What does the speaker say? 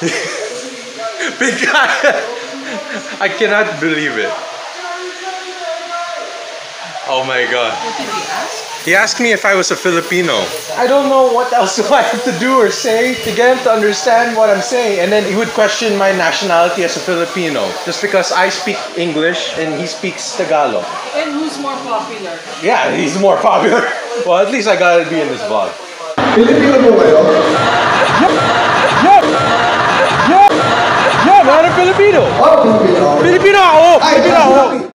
because I cannot believe it. Oh my god. What did he ask? He asked me if I was a Filipino. I don't know what else do I have to do or say to get him to understand what I'm saying. And then he would question my nationality as a Filipino just because I speak English and he speaks Tagalog. And who's more popular? Yeah, he's more popular. Well, at least I gotta be in this vlog. Pilipino mo kayo? Filipino! Oh, Pilipino. Filipino